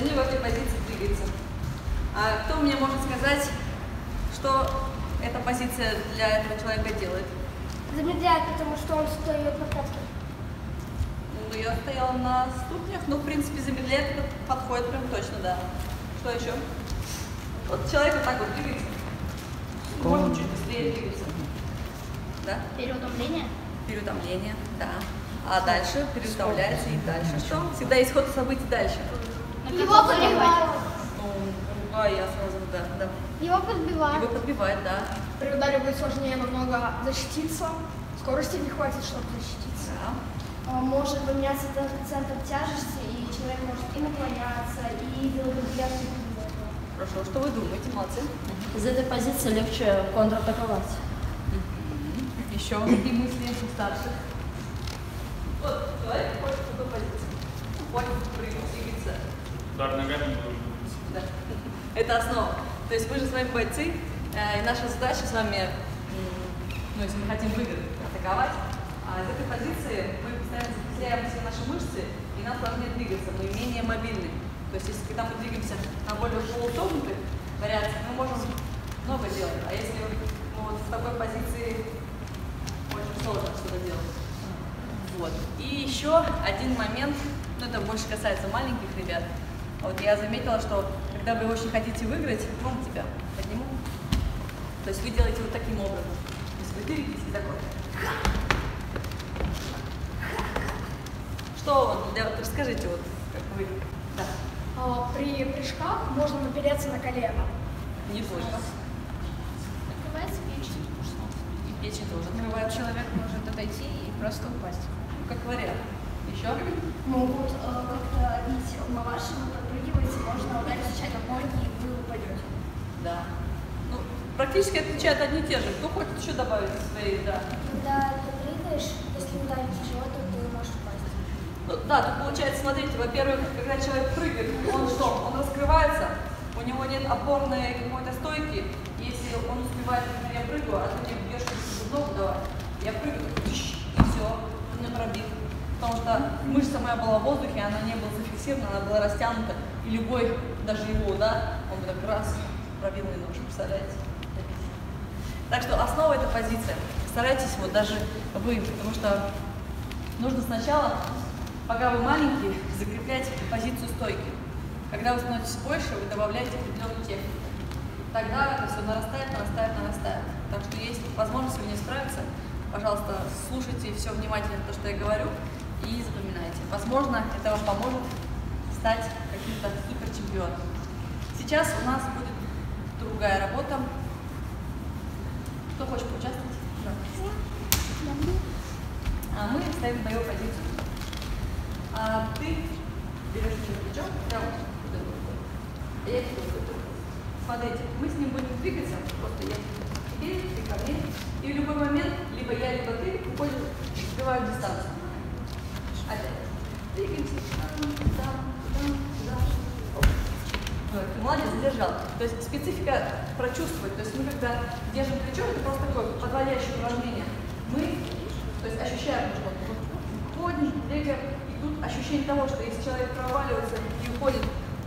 они в этой позиции двигаются. А кто мне может сказать, что эта позиция для этого человека делает? Замедляет, потому что он встает на пятки. Ну, я стояла на ступнях, но, в принципе, замедляет подходит прям точно, да. Что еще? Вот человек вот так вот двигается. Можно чуть быстрее двигаться. Да? Переутомление? Переутомление, да. А дальше переставляется и дальше что? Всегда есть ход событий дальше. Его подбивают. Ну, а я сразу, да, да. Его подбивают. Его подбивает, да. При ударе будет сложнее намного защититься. Скорости не хватит, чтобы защититься. Да. А, Может поменяться даже центр тяжести, и человек может и наклоняться, и делать этого. Хорошо, что вы думаете, молодцы? Из этой позиции легче контратаковать. Еще какие мысли у старших? Вот, человек хочет в такой позиции. Хочет прыгать, двигаться. Удар ногами. Да. Это основа. То есть мы же с вами бойцы, э, и наша задача с вами, ну, если мы хотим выиграть, атаковать, а из этой позиции мы постоянно закрепляем все наши мышцы, и нам сложнее двигаться, мы менее мобильны. То есть если когда мы двигаемся на более полусогнутых вариациях, мы можем много делать, а если мы вот в такой позиции очень сложно что-то делать. Вот. И еще один момент, ну это больше касается маленьких ребят. Вот я заметила, что когда вы очень хотите выиграть, вон тебя подниму. То есть вы делаете вот таким образом. То есть вы двигаетесь и такой. Что вот, для- расскажите вот, как вы. Да, А, При прыжках можно напереться на колено. не только. Открывается печень. И печень тоже открывается. Человек может отойти и просто упасть. Ну, как вариант. Еще? Могут э, как-то бить на вашем, подпрыгиваете, можно ударить случайно в ноги, и вы упадете. Да. Ну, практически отвечают одни и те же. Кто хочет еще добавить свои, да. Когда ты прыгаешь, если ударить тяжело, то ты можешь упасть. Ну, да, тут получается, смотрите, во-первых, когда человек прыгает, он что? Он раскрывается, у него нет опорной какой-то стойки. Если он успевает, например, я прыгаю, а ты мне бьешь в ногу, давай. Я прыгаю, и все, он меня пробил. Потому что мышца моя была в воздухе, она не была зафиксирована, она была растянута. И любой, даже его удар, он бы так раз пробил мне нож, представляете? Так что основа этой позиции. Старайтесь вот даже вы, потому что нужно сначала, пока вы маленькие, закреплять позицию стойки. Когда вы становитесь больше, вы добавляете определенную технику. Тогда это все нарастает, нарастает, нарастает. Так что есть возможность вы не справиться, пожалуйста, слушайте все внимательно то, что я говорю, и запоминайте. Возможно, это вам поможет стать каким-то суперчемпионом. Сейчас у нас будет другая работа. Кто хочет поучаствовать? А мы ставим твою позицию. А ты берешь через плечо, рукой. А я тебе. Смотрите, мы с ним будем двигаться, просто я тебе, ты ко мне. И в любой момент, либо я, либо ты, уходим, сбиваем дистанцию. Опять. Двигаемся. Там, там, там, сюда. Оп. Вот, ты молодец, задержал. То есть специфика прочувствовать. То есть мы когда держим плечо, это просто такое подводящее упражнение. Мы, то есть ощущаем, что вот ходишь, двигаем, и тут ощущение того, что если человек проваливается и уходит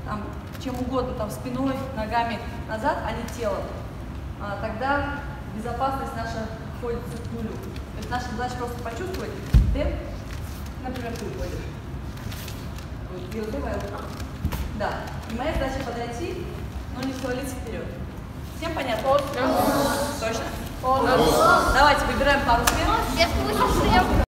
там, чем угодно, там, спиной, ногами назад, а не телом, а, тогда безопасность наша входит к нулю. То есть наша задача просто почувствовать темп, например, ты уходишь. Вот, белая левая рука. Да. И моя задача подойти, но не свалиться вперед. Всем понятно? Точно? Давайте выбираем пару смен. Я